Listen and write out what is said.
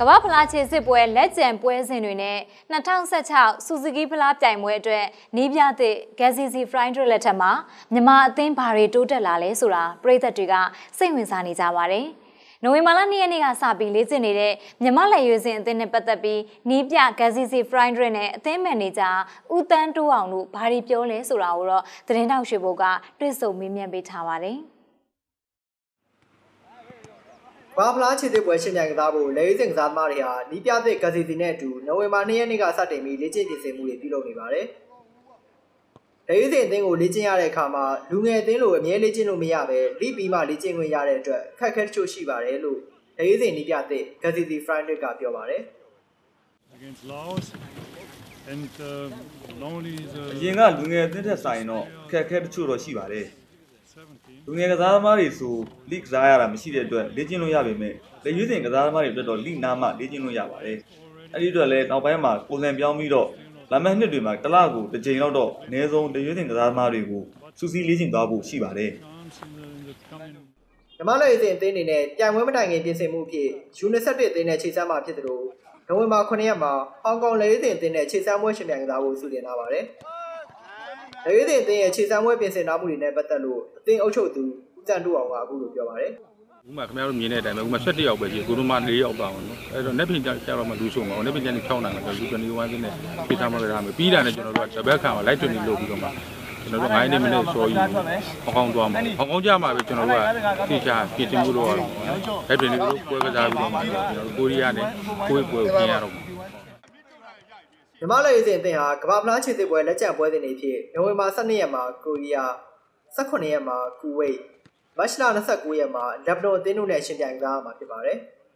ကမ္ဘာဖလားခြေစစ်ပွဲလက်ကျန်ပွဲစဉ်တွေနဲ့2016စူဇူကီဖလားပြိုင်ပွဲအတွက်နီးပြသည့် Galaxy Flying လက်ထက်မှာမြန်မာအသင်းဘာတွေတိုးတက်လာလဲဆိုတာပြည်သက်တွေကစိတ်ဝင်စားနေကြပါတယ်။နိုဝင်ဘာလ2ရက်နေ့ကစပြီးလေ့ကျင့်နေတဲ့မြမလက်ရွေးစင်အသင်းနဲ့ပတ်သက်ပြီးနီးပြ Galaxy Flying နဲ့အသင်းမန်နေဂျာဦးတန်းတိုးအောင်တို့ဘာတွေပြောလဲဆိုတာကိုတော့သတင်းတောက်ရွှေဘိုကတွေ့ဆုံမေးမြန်းပေးထားပါတယ်။ ဘာဖလားခြေစစ်ပွဲရှင်ပြိုင်ကစားဖို့လေစင်ကစားသမားတွေဟာနီးပြသစ်ဂစီစီနဲ့အတူနိုဝင်ဘာ2ရက်နေ့ကစတင်ပြီးလေ့ကျင့်ပြင်ဆင်မှုတွေပြုလုပ်နေပါတယ်။လေစင်အသင်းကိုလေ့ကျင့်ရတဲ့အခါမှာလူငယ်အသင်းလိုအမြဲလေ့ကျင့်လို့မရပဲလိပြီးမှလေ့ကျင့်ခွင့်ရတဲ့အတွက်အခက်အခဲတချို့ရှိပါတယ်လို့လေစင်နီးပြသစ်ဂစီစီဖရိုင်ဒစ်ကပြောပါတယ်။ against Laos. And uh, normally အ the ရင်ကလူငယ်အသင်းထက်ဆိုင်တော့အခက်အခဲတချို့တော့ရှိပါတယ် 17. လူငယ်ကစားသမားတွေဆိုလိကစားရတာမရှိတဲ့အတွက်လေ့ကျင့်လို့ရပေမဲ့လက်ရွေးစင်ကစားသမားတွေအတွက်တော့လိနာမှလေ့ကျင့်လို့ရပါတယ်အဲ့ဒီအတွက်လည်းနောက်ပိုင်းမှာကိုယ်စံပြောင်းပြီးတော့လာမယ့်နှစ်တွေမှာတစ်လကိုတစ်ကြိမ်လောက်တော့အနည်းဆုံးလက်ရွေးစင်ကစားသမားတွေကိုစူးစီးလေ့ကျင့်သွားဖို့ရှိပါတယ် Chance in the, in the coming မြမလက်အစဉ်အသင်းအနေနဲ့ပြိုင်ပွဲမတိုင်ခင်ပြင်ဆင်မှုအဖြစ်ယူနီဆက်တစ်အသင်းနဲ့ချိန်ဆမှာဖြစ်တယ်လို့နိုဝင်ဘာ9ရက်မှာဟောင်ကောင်လက်အစဉ်အသင်းနဲ့ချိန်ဆပွဲရှင်ပြိုင်ကစားဖို့စီစဉ်ထားပါတယ်။ လက်အစဉ်အသင်းရဲ့ချိန်ဆပွဲပြင်ဆင်ထားမှုတွေနဲ့ပတ်သက်လို့အသင်းအုပ်ချုပ်သူဦးတန်တူအောင်ကအခုလိုပြောပါတယ်။ဥမာခင်ဗျားတို့မြင်တဲ့အတိုင်းပဲဥမာ17ယောက်ပဲရှိကိုတို့မှ4ယောက်ပါအောင်နော်အဲ့တော့ net ပြင်ကြကြတော့မှလူရှုံမှာ net ပြင်ကြနေ6နိုင်မှာဆို U21 နဲ့ပြေးထားမှလည်းဒါမှပြီးတာနဲ့ကျွန်တော်တို့ကတပတ်ခံမှာ live training လုပ်ပြီးတော့မှကျွန်တော်တို့9မိနစ်စောယူဟောင်းဟောင်းသွားမှာဟောင်းဟောင်းကြမှာပဲကျွန်တော်တို့ကထိချာပြင်တင်မှုတော့ live training လုပ်ပွဲကစားပြီးတော့မှကျွန်တော်တို့ကိုရီးယားနဲ့ကိုယ်ပွဲကိုပြင်ရတော့ မြမလက်အစဉ်အသင်းဟာကမ္ဘာဖလားခြေစစ်ပွဲလက်ကျန်ပွဲစဉ်တွေဖြစ်နိုဝင်ဘာ12ရက်မှာကိုရီးယား18ရက်မှာကူဝိတ်မတ်လ29ရက်မှာလက်ဘနွန်အသင်းတို့နဲ့ရှင်ပြိုင်ကစားမှာဖြစ်ပါတယ်။